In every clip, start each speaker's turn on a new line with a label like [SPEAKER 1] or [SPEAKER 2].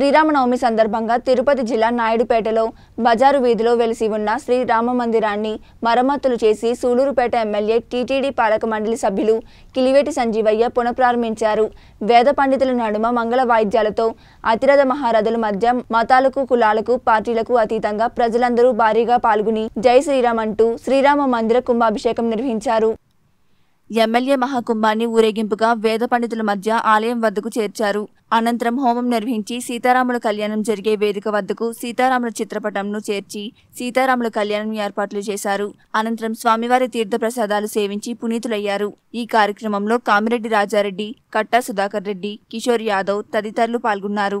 [SPEAKER 1] శ్రీరామనవమి సందర్భంగా తిరుపతి జిల్లా నాయుడుపేటలో బజారు వీధిలో వెలిసి ఉన్న శ్రీరామ మందిరాన్ని మరమ్మతులు చేసి సూలూరుపేట ఎమ్మెల్యే టీటీడీ పాలక మండలి సభ్యులు కిలివేటి సంజీవయ్య పునఃప్రారంభించారు. వేద పండితుల నడుమ మంగళ వాయిద్యాలతో అతిరథ మహారథుల మధ్య మతాలకు కులాలకు పార్టీలకు అతీతంగా ప్రజలందరూ భారీగా పాల్గొని జై శ్రీరామ్ అంటూ శ్రీరామ మందిర కుంభాభిషేకం నిర్వహించారు. ఎమ్మెల్యే మహాకుంభాన్ని ఊరేగింపుగా వేద పండితుల మధ్య ఆలయం వద్దకు చేర్చారు. అనంతరం హోమం నిర్వహించి సీతారాముల కళ్యాణం జరిగే వేదిక వద్దకు సీతారాముల చిత్రపటంను చేర్చి సీతారాముల కళ్యాణం ఏర్పాట్లు చేశారు. అనంతరం స్వామివారి తీర్థ ప్రసాదాలు సేవించి పునీతులయ్యారు. ఈ కార్యక్రమంలో కామిరెడ్డి రాజారెడ్డి కట్టా సుధాకర్ రెడ్డి కిషోర్ యాదవ్ తదితరులు పాల్గొన్నారు.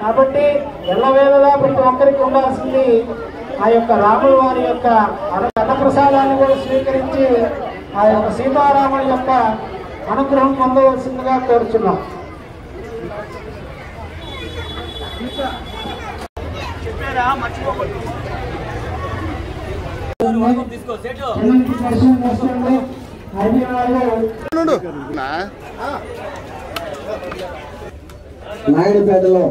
[SPEAKER 2] కాబట్టి ఎల్లవేళలా ప్రతి ఒక్కరికి ఉండాల్సింది ఆ యొక్క రాముల వారి యొక్క అన్న- అన్నప్రసాదాన్ని కూడా స్వీకరించి ఆ యొక్క సీతారాముల యొక్క అనుగ్రహం పొందవలసిందిగా కోరుచున్నాం. ఎలాంటి దర్శనం చేసుకోండి హైదరాబాద్
[SPEAKER 3] నాయుడుపేటలో